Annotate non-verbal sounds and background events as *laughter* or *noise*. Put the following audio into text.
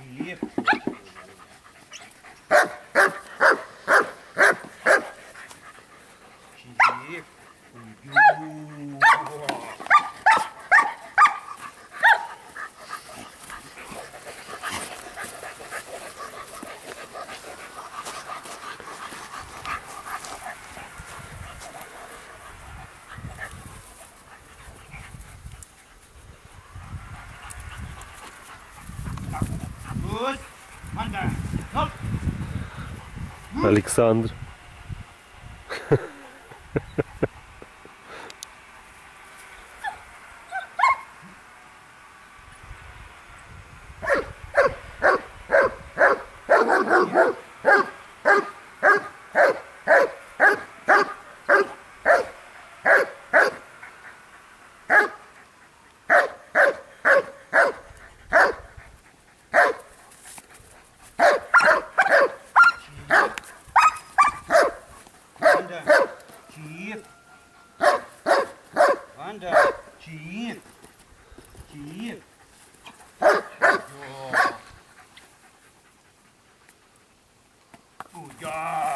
Chico. Chico. Alexandre. *laughs* Chique. Chique. Oh. Job.